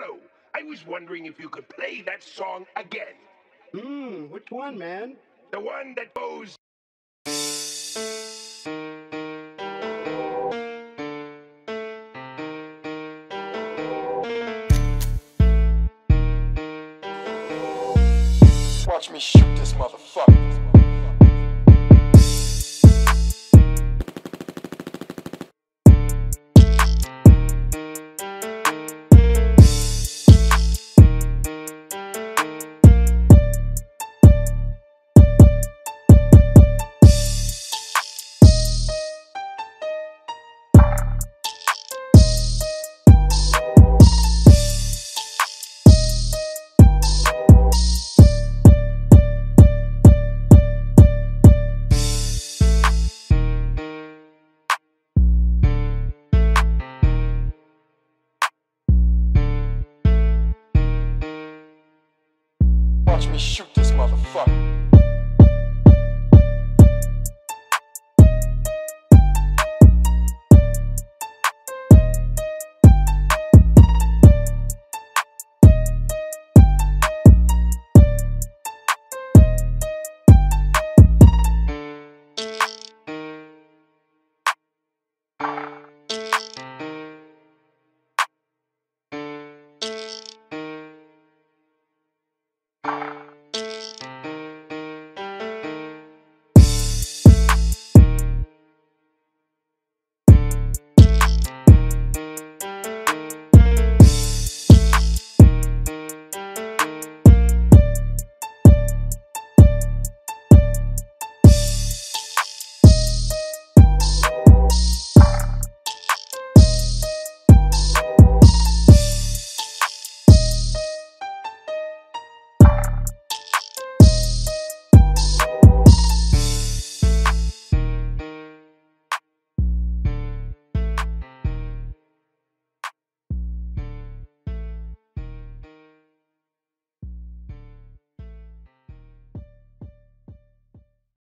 Hello. I was wondering if you could play that song again. Hmm, which one, man? The one that goes. Watch me shoot this motherfucker. Watch me shoot this motherfucker.